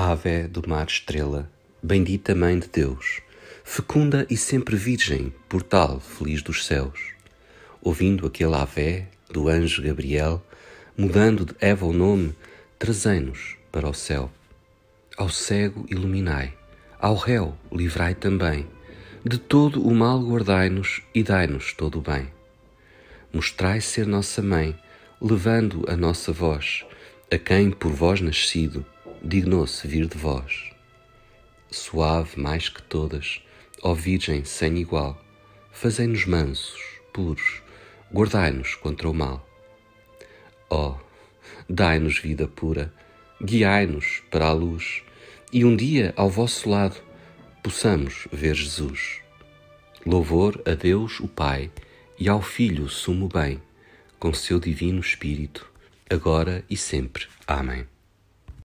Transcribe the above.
Ave do mar estrela, bendita Mãe de Deus, fecunda e sempre Virgem, portal feliz dos céus. Ouvindo aquele Ave do anjo Gabriel, mudando de Eva o nome, trazei-nos para o céu. Ao cego iluminai, ao réu livrai também, de todo o mal guardai-nos e dai-nos todo o bem. Mostrai ser nossa mãe, levando a nossa voz, a quem por vós nascido, dignou-se vir de vós. Suave mais que todas, ó Virgem sem igual, fazei-nos mansos, puros, guardai-nos contra o mal. Ó, dai-nos vida pura, guiai-nos para a luz, e um dia ao vosso lado possamos ver Jesus. Louvor a Deus o Pai e ao Filho sumo bem, com seu divino Espírito, agora e sempre. Amém.